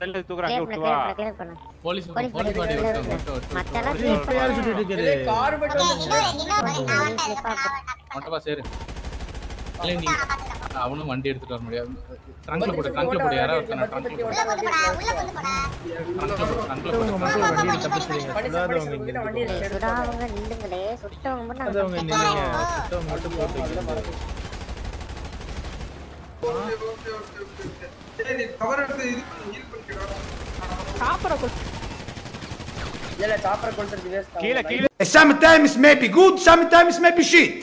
தள்ளி தூக்குறாங்க விட்டு வா போலீஸ் போலீஸ் போலீஸ் பாடி விட்டு clear இப்ப யாரு சுட்டுட்டு இருக்குது கார் மட்டும் மொட்டை சேரு. இல்லை நீ அவனும் வண்டி எடுத்துட்டு வர முடியாது. ட்ரங்க்ல போடு ட்ரங்க்ல போடு யாராவது ஒருத்தனை ட்ரங்க்ல போடு. ட்ரங்க்ல போடு ட்ரங்க்ல போடு. மட்டும் வண்டி எடுத்து தப்பிச்சிருங்க சுடாதவங்க இங்க வண்டி. சுடாதவங்க நில்லுங்களே. சுட்டவங்க மட்டும் சுடாதவங்க நில்லுங்க. சுட்டவங்க மட்டும் போட்டு இல்ல சாப்பரை கொளுத்துறது வேஸ்ட் கீழே கீழே Sometimes may be good, sometimes may be shit.